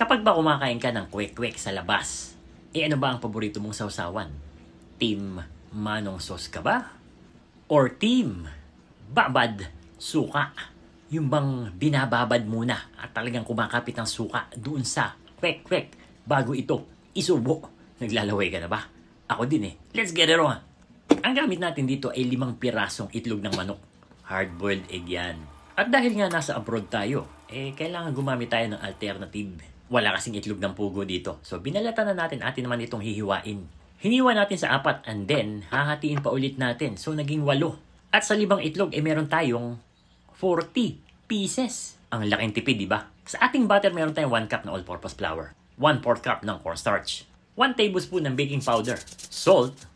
Kapag ba kumakain ka ng kwek-kwek sa labas, eh ano ba ang paborito mong sausawan? Team Manong Sauce ka ba? Or Team Babad Suka? Yung bang binababad muna at talagang kumakapit ang suka doon sa kwek-kwek bago ito isubo. Naglalaway ka na ba? Ako din eh. Let's get it on! Ang gamit natin dito ay limang pirasong itlog ng manok. Hard-boiled egg yan. At dahil nga nasa abroad tayo, eh kailangan gumamit tayo ng alternative. Wala kasing itlog ng pugo dito. So binalatan na natin atin naman itong hihiwain. Hiniwa natin sa apat and then hahatiin pa ulit natin. So naging walo. At sa libang itlog, eh meron tayong 40 pieces. Ang laking tipid, di ba? Sa ating butter, meron tayong 1 cup na all-purpose flour. 1 4 cup ng cornstarch. 1 tablespoon ng baking powder. Salt.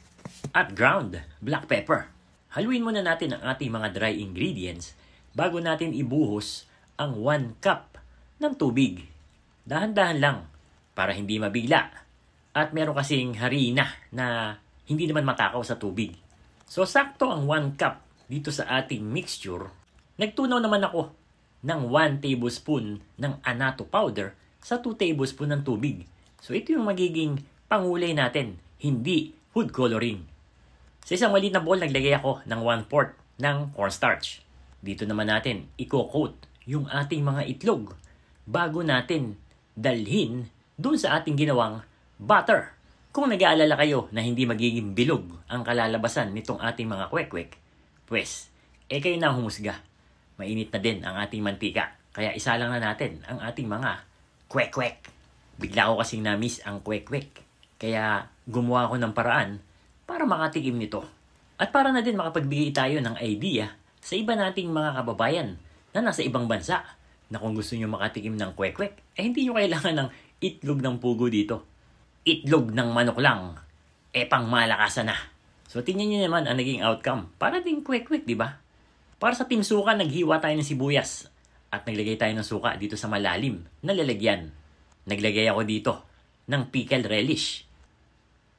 At ground black pepper. Haluin muna natin ang ating mga dry ingredients bago natin ibuhos ang 1 cup ng tubig. Dahan-dahan lang para hindi mabigla. At meron kasing harina na hindi naman matakaw sa tubig. So sakto ang 1 cup dito sa ating mixture. Nagtunaw naman ako ng 1 tablespoon ng anato powder sa 2 tablespoon ng tubig. So ito yung magiging pangulay natin, hindi food coloring. Sa isang maliit na bowl, naglagay ako ng 1 4 ng cornstarch. Dito naman natin, i-coat yung ating mga itlog bago natin dalhin dun sa ating ginawang butter. Kung nag-aalala kayo na hindi magiging bilog ang kalalabasan nitong ating mga kwek-kwek, pues, eh kayo na humusga. Mainit na din ang ating mantika. Kaya isa lang na natin ang ating mga kwek-kwek. Bigla ko kasing na-miss ang kwek-kwek. Kaya gumawa ako ng paraan para makatikim nito. At para na din makapagbigay tayo ng idea sa iba nating mga kababayan na nasa ibang bansa na kung gusto nyo makatikim ng kwek-kwek, eh hindi nyo kailangan ng itlog ng pugo dito. Itlog ng manok lang, eh pang malakasan na. So tingnan nyo naman ang naging outcome. Para ding kwek-kwek, di ba? Para sa Team Suka, naghiwa tayo ng sibuyas at naglagay tayo ng suka dito sa malalim na lalagyan. Naglagay ako dito ng pickled relish.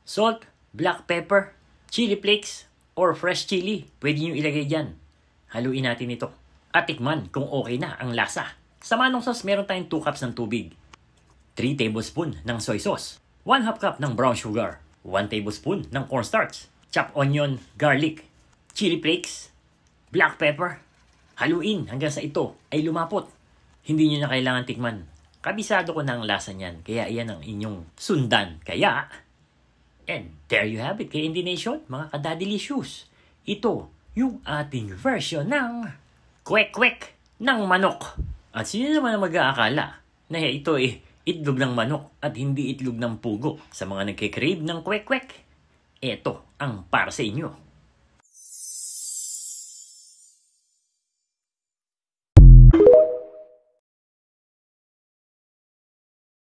Salt, black pepper, chili flakes, or fresh chili. Pwede nyo ilagay dyan. Haluin natin ito at tikman kung okay na ang lasa. Sa manong sauce, meron tayong 2 cups ng tubig, 3 tablespoon ng soy sauce, 1 half cup ng brown sugar, 1 tablespoon ng cornstarch, chopped onion, garlic, chili flakes, black pepper. Haluin hanggang sa ito ay lumapot. Hindi nyo na kailangan tikman. Kabisado ko na ang lasa niyan, kaya iyan ang inyong sundan. Kaya, and there you have it, kay Indie Nation, mga kadadilicious. Ito yung ating version ng kwek-kwek ng manok. At sino naman ang mag-aakala na ito ay itlog ng manok at hindi itlog ng pugo sa mga nagkikrave ng kwek-kwek? Ito ang para sa inyo.